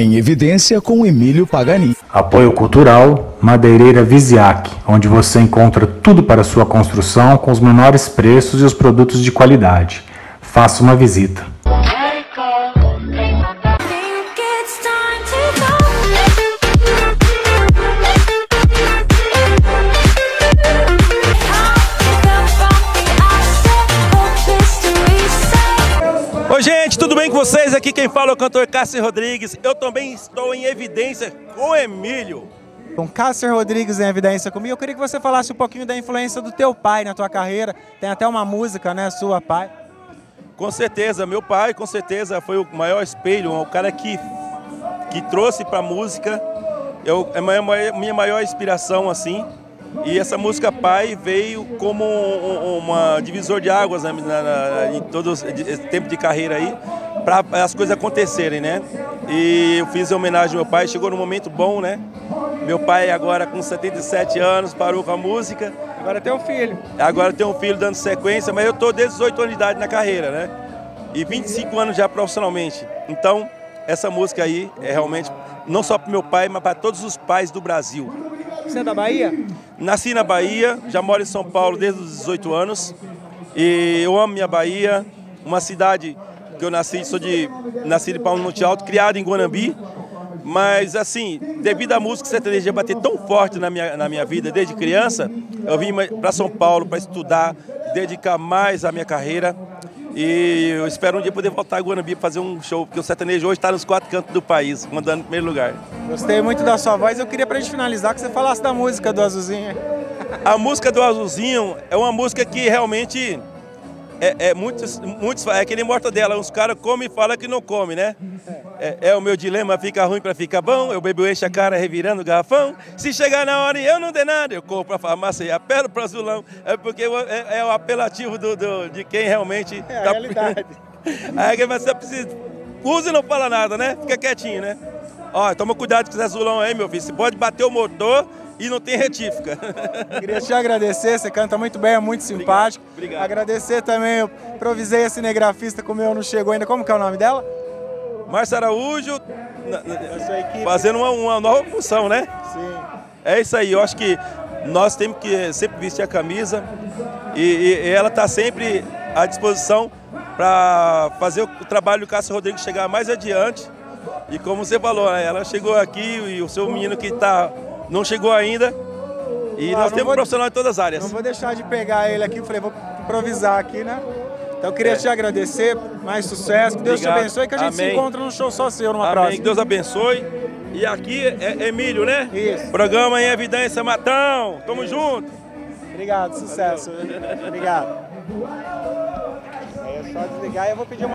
Em evidência com Emílio Pagani. Apoio Cultural Madeireira Viziac, onde você encontra tudo para sua construção com os menores preços e os produtos de qualidade. Faça uma visita. Bem com vocês? Aqui quem fala é o cantor Cássio Rodrigues. Eu também estou em evidência com o Emílio. Com Cássio Rodrigues em evidência comigo, eu queria que você falasse um pouquinho da influência do teu pai na tua carreira. Tem até uma música, né, sua pai. Com certeza, meu pai com certeza foi o maior espelho, o cara que, que trouxe para a música, eu, é a minha, minha maior inspiração assim. E essa música Pai veio como um, uma divisor de águas né, na, na, em todo esse tempo de carreira aí, para as coisas acontecerem, né? E eu fiz a homenagem ao meu pai, chegou num momento bom, né? Meu pai agora com 77 anos parou com a música. Agora tem um filho. Agora tem um filho dando sequência, mas eu tô desde 18 anos de idade na carreira, né? E 25 anos já profissionalmente. Então, essa música aí é realmente não só para meu pai, mas para todos os pais do Brasil. Você é da Bahia? Nasci na Bahia, já moro em São Paulo desde os 18 anos. E eu amo minha Bahia, uma cidade que eu nasci, sou de nasci de Palmo Monte Alto, criado em Guanambi. Mas assim, devido à música sertaneja bater tão forte na minha, na minha vida desde criança, eu vim para São Paulo para estudar, dedicar mais à minha carreira. E eu espero um dia poder voltar a Guanambi para fazer um show, porque o sertanejo hoje está nos quatro cantos do país, mandando em primeiro lugar. Gostei muito da sua voz. Eu queria para a gente finalizar que você falasse da música do Azulzinho. A música do Azulzinho é uma música que realmente é, é muitos, muitos é que nem mortadela, uns caras comem e falam que não come, né? É, é, o meu dilema, fica ruim para ficar bom, eu bebo enche a cara revirando o garrafão, se chegar na hora e eu não der nada, eu corro para a farmácia e apelo para azulão, é porque é, é o apelativo do, do, de quem realmente... É a tá... realidade. Aí você precisa, use e não fala nada, né? Fica quietinho, né? Ó, toma cuidado com esse azulão aí, meu filho, você pode bater o motor e não tem retífica. Queria te agradecer, você canta muito bem, é muito simpático. Obrigado. Agradecer também, eu improvisei a cinegrafista, como eu não chegou ainda. Como que é o nome dela? Márcia Araújo, fazendo uma, uma, nova função, né? Sim. É isso aí, eu acho que nós temos que sempre vestir a camisa e, e ela está sempre à disposição para fazer o trabalho do Cássio Rodrigues chegar mais adiante. E como você falou, né, ela chegou aqui e o seu menino que está não chegou ainda. E nós temos vou, profissional em todas as áreas. Não vou deixar de pegar ele aqui, falei, vou improvisar aqui, né? Então eu queria é. te agradecer, mais sucesso, que Deus Obrigado. te abençoe, que a gente Amém. se encontra num show só seu, numa Amém. próxima. Que Deus abençoe. E aqui é Emílio, né? Isso. Programa em Evidência Matão. Tamo junto. Obrigado, sucesso. Obrigado. É só desligar e eu vou pedir uma